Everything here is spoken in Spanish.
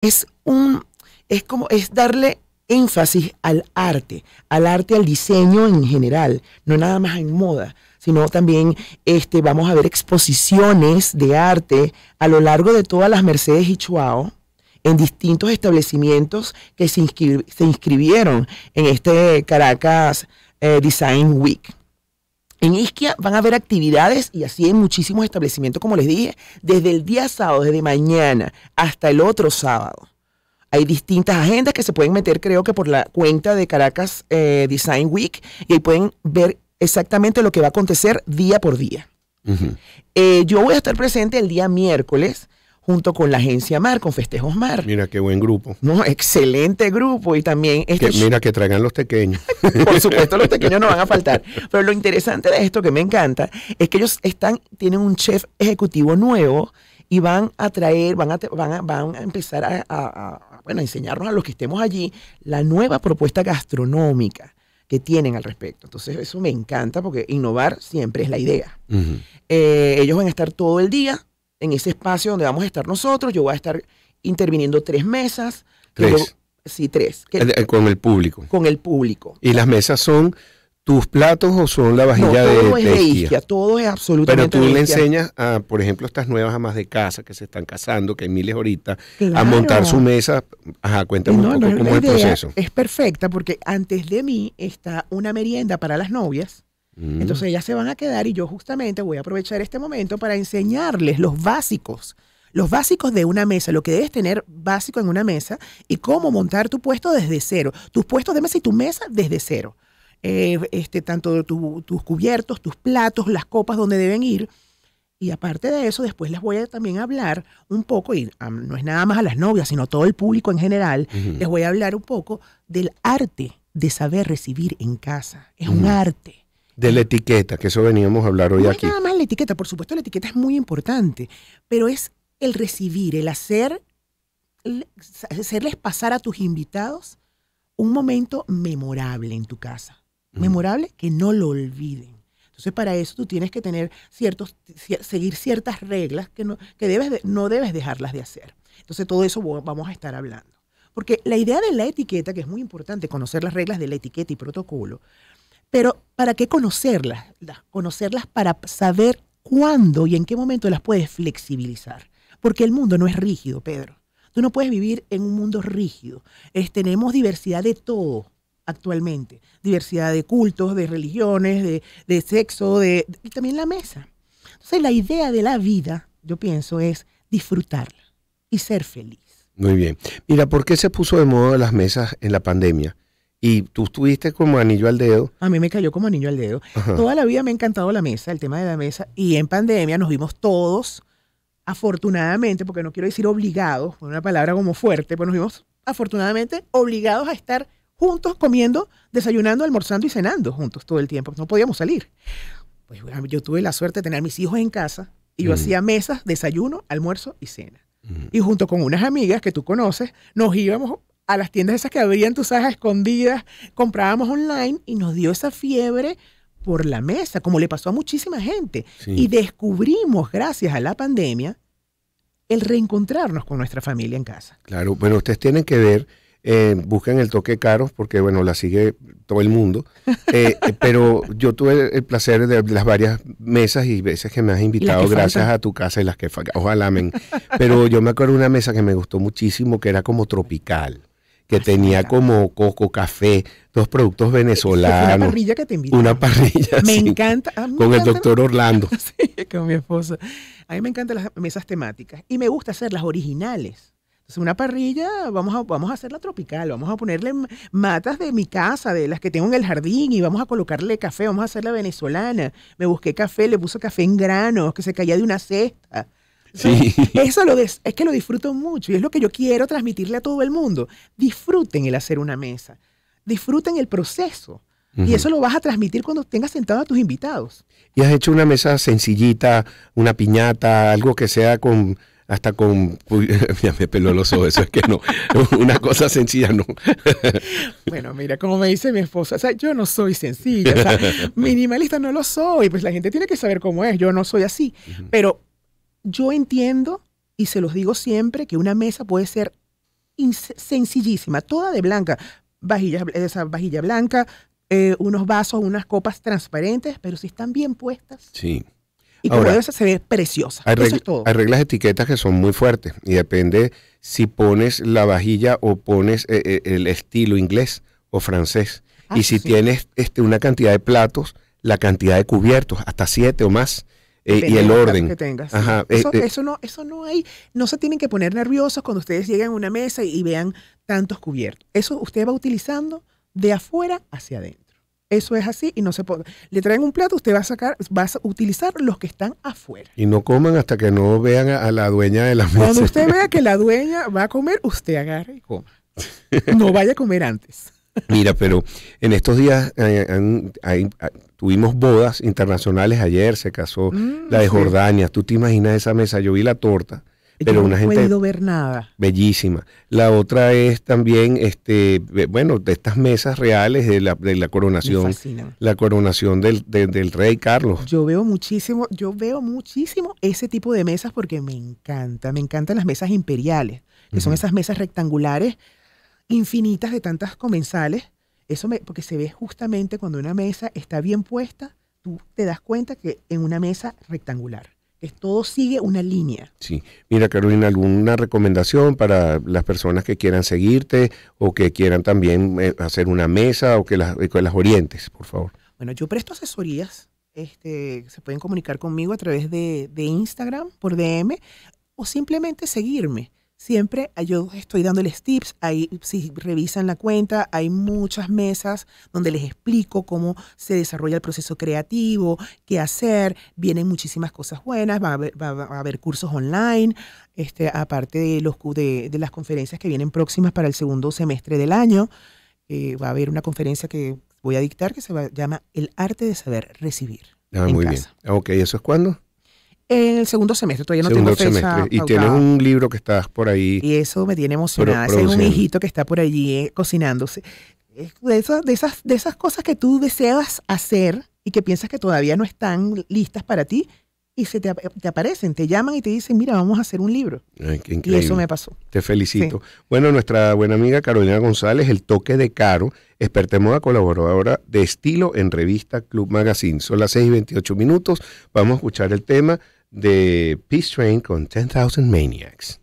es un, es como, es darle énfasis al arte, al arte, al diseño en general, no nada más en moda, sino también este, vamos a ver exposiciones de arte a lo largo de todas las Mercedes y Chuao en distintos establecimientos que se, inscribieron en este Caracas eh, Design Week. En Isquia van a haber actividades y así en muchísimos establecimientos, como les dije, desde el día sábado, desde mañana hasta el otro sábado. Hay distintas agendas que se pueden meter, creo que por la cuenta de Caracas eh, Design Week, y ahí pueden ver exactamente lo que va a acontecer día por día. Eh, yo voy a estar presente el día miércoles junto con la agencia Mar, con Festejos Mar. Mira qué buen grupo. No, excelente grupo y también este mira que traigan los pequeños. Por supuesto los pequeños no van a faltar, pero lo interesante de esto que me encanta es que ellos están tienen un chef ejecutivo nuevo y van a traer, van a, van a, empezar a, bueno, a enseñarnos a los que estemos allí la nueva propuesta gastronómica que tienen al respecto. Entonces eso me encanta porque innovar siempre es la idea. Eh, ellos van a estar todo el día en ese espacio donde vamos a estar nosotros. Yo voy a estar interviniendo tres mesas. Tres. sí, tres. con el público. Con el público. Y las mesas son tus platos o son la vajilla de, todo es de isquia, todo es absolutamente Pero tú le enseñas a, por ejemplo, estas nuevas amas de casa que se están casando, que hay miles ahorita, a montar su mesa. Ajá, cuéntame un poco cómo es el proceso. Es perfecta porque antes de mí está una merienda para las novias Mm. Entonces ellas se van a quedar y yo justamente voy a aprovechar este momento para enseñarles los básicos. Los básicos de una mesa, lo que debes tener básico en una mesa y cómo montar tu puesto desde cero. Tus puestos de mesa y tu mesa desde cero. Eh, este, tanto tus cubiertos, tus platos, las copas donde deben ir. Y aparte de eso, después les voy a también hablar un poco, y no es nada más a las novias, sino todo el público en general, les voy a hablar un poco del arte de saber recibir en casa. Es un arte. De la etiqueta, que eso veníamos a hablar hoy no aquí. No nada más la etiqueta, por supuesto la etiqueta es muy importante, pero es el recibir, el hacer, hacerles pasar a tus invitados un momento memorable en tu casa. Memorable que no lo olviden. Entonces, para eso tú tienes que tener ciertos, seguir ciertas reglas que no, que debes no debes dejarlas de hacer. Entonces, todo eso vamos a estar hablando. Porque la idea de la etiqueta, que es muy importante conocer las reglas de la etiqueta y protocolo, pero ¿para qué conocerlas? Conocerlas para saber cuándo y en qué momento las puedes flexibilizar. Porque el mundo no es rígido, Pedro. Tú no puedes vivir en un mundo rígido. tenemos diversidad de todo actualmente. Diversidad de cultos, de religiones, de, sexo, de, y también la mesa. Entonces la idea de la vida, yo pienso, es disfrutarla y ser feliz. Muy bien. Mira, ¿por qué se puso de moda las mesas en la pandemia? Y tú estuviste como anillo al dedo. A mí me cayó como anillo al dedo. Toda la vida me ha encantado la mesa, el tema de la mesa. Y en pandemia nos vimos todos, afortunadamente, porque no quiero decir obligados, una palabra como fuerte, pues nos vimos afortunadamente obligados a estar juntos comiendo, desayunando, almorzando y cenando juntos todo el tiempo. No podíamos salir. Pues yo tuve la suerte de tener a mis hijos en casa y yo hacía mesas, desayuno, almuerzo y cena. Y junto con unas amigas que tú conoces, nos íbamos a las tiendas esas que abrían, tus sajas escondidas, comprábamos online y nos dio esa fiebre por la mesa, como le pasó a muchísima gente. Y descubrimos, gracias a la pandemia, el reencontrarnos con nuestra familia en casa. Claro, bueno, ustedes tienen que ver, eh, busquen el toque caro, porque bueno, la sigue todo el mundo. Eh, eh, pero yo tuve el placer de las varias mesas y veces que me has invitado gracias a tu casa y las que ojalá men. Pero yo me acuerdo de una mesa que me gustó muchísimo, que era como tropical que tenía como coco, café, dos productos venezolanos. Una parrilla que te invito. Una parrilla. Me encanta. con el doctor Orlando. sí, con mi esposa. A mí me encantan las mesas temáticas y me gusta hacerlas originales. Entonces, una parrilla, vamos a, vamos a hacerla tropical, vamos a ponerle matas de mi casa, de las que tengo en el jardín, y vamos a colocarle café, vamos a hacerla venezolana. Me busqué café, le puse café en granos, que se caía de una cesta. Sí. Eso lo es que lo disfruto mucho y es lo que yo quiero transmitirle a todo el mundo. Disfruten el hacer una mesa, disfruten el proceso. Y eso lo vas a transmitir cuando tengas sentado a tus invitados. Y has hecho una mesa sencillita, una piñata, algo que sea con, hasta con, ya me peló los ojos, eso es que no, una cosa sencilla no. bueno, mira, como me dice mi esposa, o sea, yo no soy sencilla, o sea, minimalista no lo soy, pues la gente tiene que saber cómo es, yo no soy así, pero yo entiendo y se los digo siempre que una mesa puede ser sencillísima, toda de blanca. Vajilla, esa vajilla blanca, eh, unos vasos, unas copas transparentes, pero si están bien puestas. Sí. Y como esa se ve preciosa. Hay, Eso es todo. hay reglas etiquetas que son muy fuertes y depende si pones la vajilla o pones eh, eh, el estilo inglés o francés. Ah, y si tienes este, una cantidad de platos, la cantidad de cubiertos, hasta siete o más. Eh, y el orden. Que tengas, eso, eso, no, eso no hay, no se tienen que poner nerviosos cuando ustedes lleguen a una mesa y, vean tantos cubiertos. Eso usted va utilizando de afuera hacia adentro. Eso es así y no se puede. Le traen un plato, usted va a sacar, va a utilizar los que están afuera. Y no coman hasta que no vean a, la dueña de la mesa. Cuando usted vea que la dueña va a comer, usted agarre y coma. No vaya a comer antes. Mira, pero en estos días eh, tuvimos bodas internacionales ayer, se casó mm, la de Jordania. ¿Tú te imaginas esa mesa? Yo vi la torta pero una gente podido ver nada. Bellísima. La otra es también, este, bueno, de estas mesas reales de la, de la coronación, la coronación del, del, rey Carlos. Yo veo muchísimo, yo veo muchísimo ese tipo de mesas porque me encanta, me encantan las mesas imperiales, que son esas mesas rectangulares infinitas de tantas comensales. Eso me, porque se ve justamente cuando una mesa está bien puesta, tú te das cuenta que en una mesa rectangular todo sigue una línea. Sí. Mira, Carolina, ¿alguna recomendación para las personas que quieran seguirte o que quieran también eh, hacer una mesa o que las, que las orientes, por favor? Bueno, yo presto asesorías. Este, se pueden comunicar conmigo a través de, de Instagram, por DM, o simplemente seguirme siempre yo estoy dándoles tips. Ahí, si revisan la cuenta, hay muchas mesas donde les explico cómo se desarrolla el proceso creativo, qué hacer. Vienen muchísimas cosas buenas, va a haber, cursos online, este, aparte de, los, de, de, las conferencias que vienen próximas para el segundo semestre del año. Eh, va a haber una conferencia que voy a dictar que se llama El arte de saber recibir. Ah, muy bien. Ok, ¿eso es cuándo? En el segundo semestre, todavía no tengo fecha. Y tienes un libro que estás por ahí. Y eso me tiene emocionada. es un hijito que está por allí eh, cocinándose. De esas, de, esas, de esas cosas que tú deseas hacer y que piensas que todavía no están listas para ti, y se te, aparecen, te llaman y te dicen, mira, vamos a hacer un libro. y eso me pasó. Te felicito. Bueno, nuestra buena amiga Carolina González, el toque de Caro, experta en moda colaboradora de estilo en revista Club Magazine. Son las 6 y 28 minutos. Vamos a escuchar el tema de Peace Train con 10,000 Maniacs.